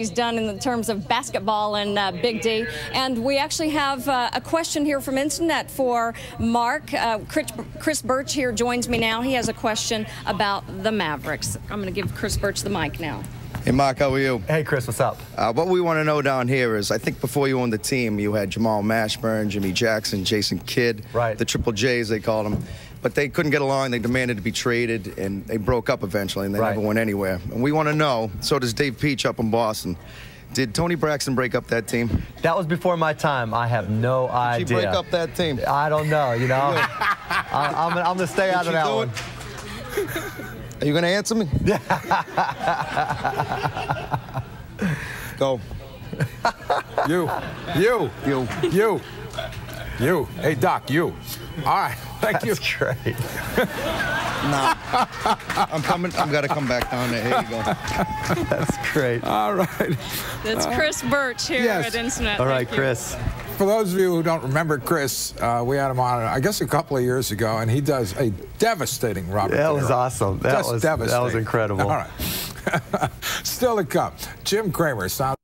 he's done in the terms of basketball and uh, Big D. And we actually have uh, a question here from Internet for Marc. Uh, Chris Birch here joins me now. He has a question about the Mavericks. I'm going to give Chris Birch the mic now. Hey, Marc, how are you? Hey, Chris, what's up? Uh, what we want to know down here is I think before you owned the team, you had Jamal Mashburn, Jimmy Jackson, Jason Kidd, right. the Triple J's, they called them. But they couldn't get along. They demanded to be traded, and they broke up eventually, and they right. never went anywhere. And we want to know, so does Dave Peach up in Boston. Did Toni Braxton break up that team? That was before my time. I have no Did idea. Did break up that team? I don't know, you know. I, am to stay Did out of that one. Are you going to answer me? Go. You. You. You. You. You. Hey, Doc, you. All right. Thank That's you. great. no. I'm coming. I'm got to come back down there. Here you go. That's great. All right. That's Chris Birch here yes. at Internet. All right, Chris. For those of you who don't remember Chris, uh, we had him on, I guess, a couple of years ago, and he does a devastating Robert. That was awesome. That Just was devastating. That was incredible. All right. Still to come, Jim Cramer. Sound